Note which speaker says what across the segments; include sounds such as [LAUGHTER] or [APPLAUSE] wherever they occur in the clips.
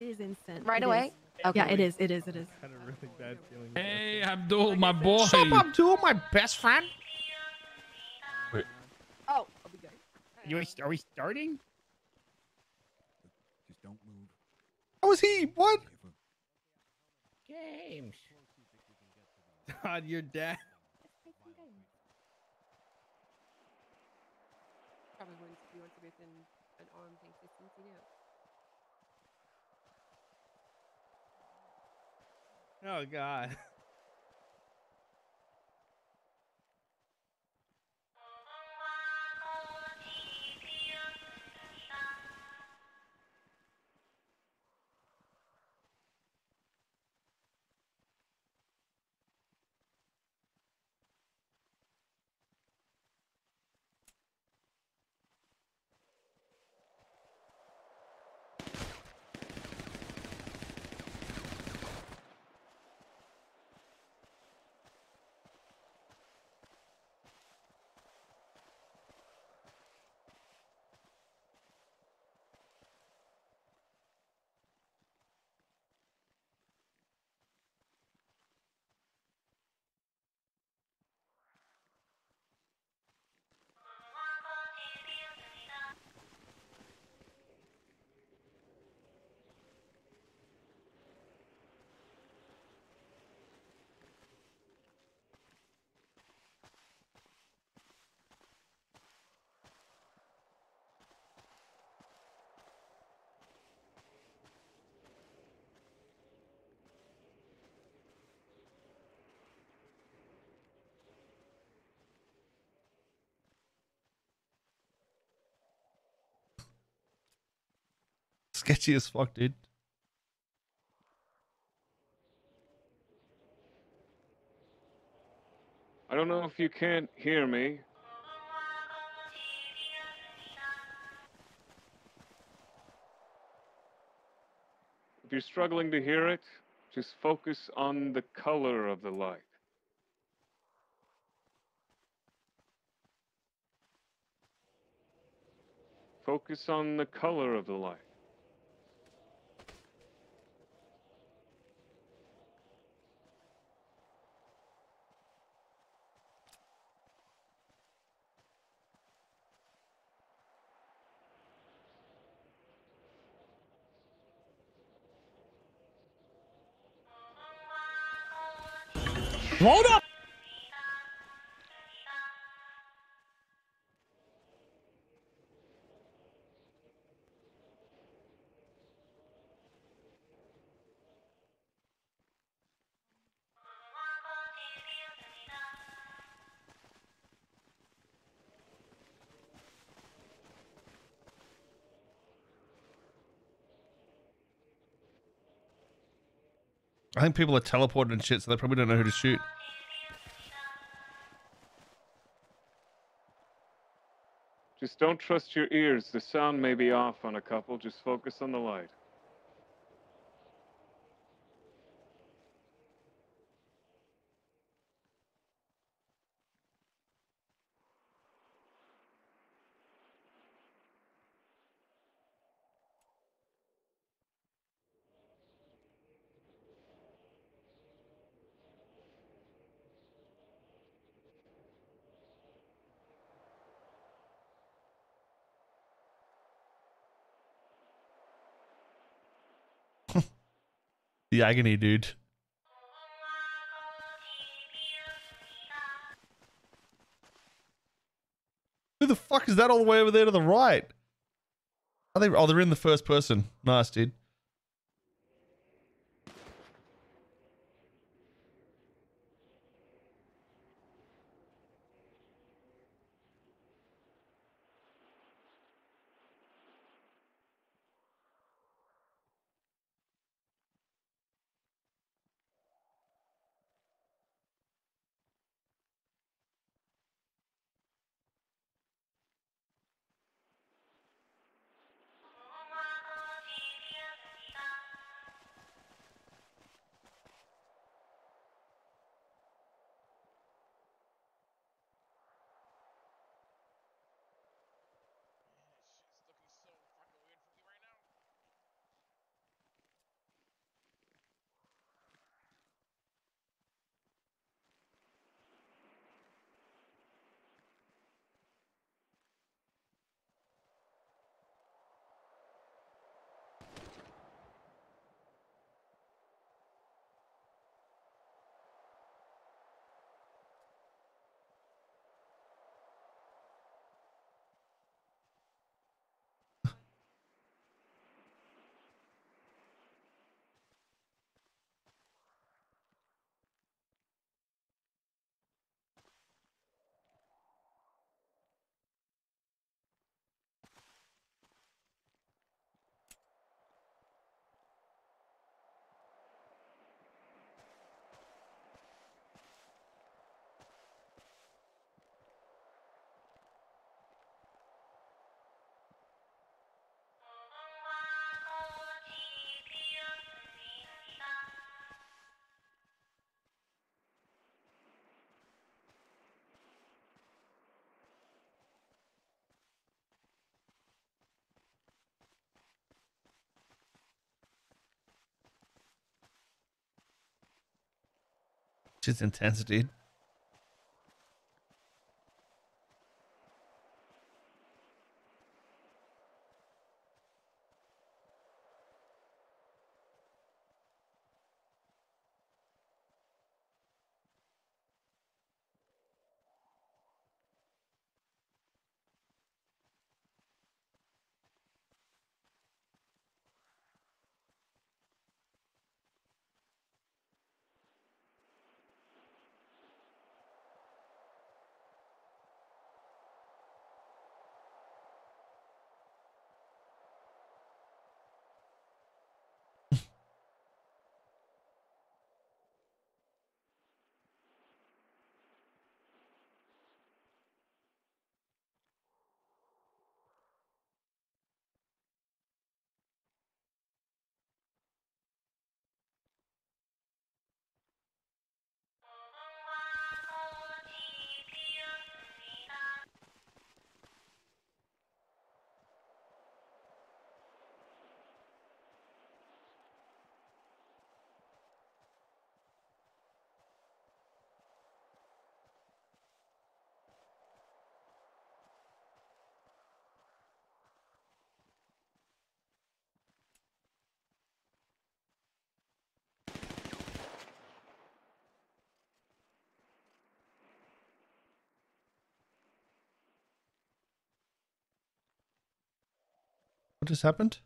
Speaker 1: It is instant.
Speaker 2: Right
Speaker 1: It
Speaker 2: away?
Speaker 1: is.
Speaker 2: Okay.
Speaker 1: Yeah, it is. It is. It is.
Speaker 3: I had a really bad feeling.
Speaker 4: Hey, Abdul, my boy.
Speaker 3: Sup, Abdul, my best friend?
Speaker 1: Oh, I'll be good.
Speaker 3: You, are we starting?
Speaker 5: Just don't move.
Speaker 3: How was he? What?
Speaker 5: Games.
Speaker 3: James. God, your dad.
Speaker 1: Probably wants you want to be within an arm tank distance. You do.
Speaker 3: Oh God. [LAUGHS] Sketchy as fuck, dude.
Speaker 6: I don't know if you can't hear me. If you're struggling to hear it, just focus on the color of the light. Focus on the color of the light.
Speaker 3: Hold up. I think people are teleported and shit, so they probably don't know who to shoot.
Speaker 6: Just don't trust your ears. The sound may be off on a couple. Just focus on the light.
Speaker 3: The agony, dude. Who the fuck is that all the way over there to the right? Are they? Oh, they're in the first person. Nice, dude. Shit's intense, dude. What just happened?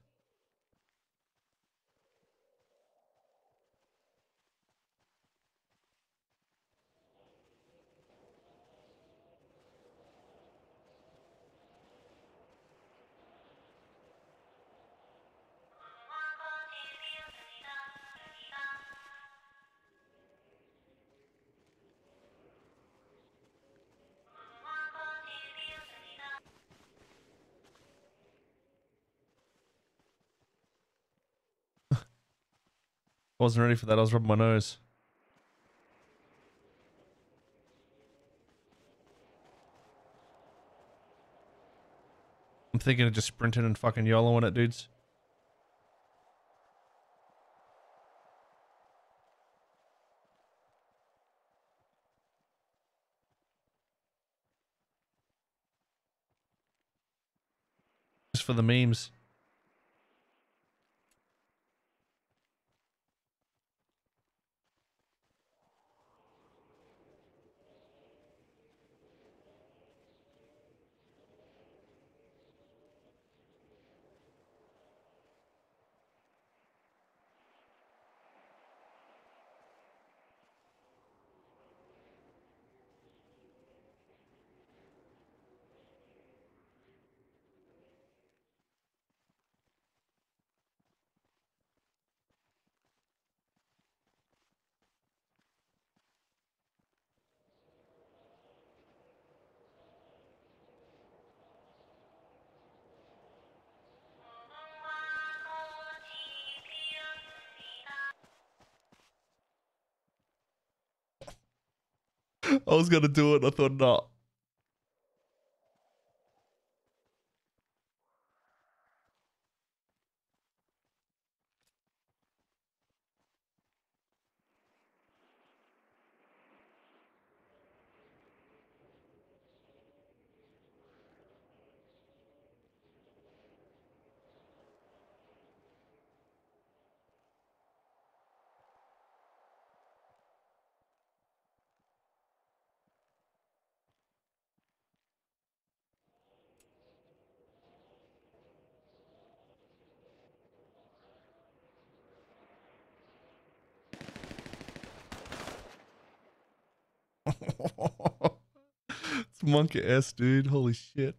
Speaker 3: Wasn't ready for that. I was rubbing my nose. I'm thinking of just sprinting and fucking YOLOing it, dudes. Just for the memes. I was gonna do it. I thought not. [LAUGHS] it's monkey ass, dude. Holy shit.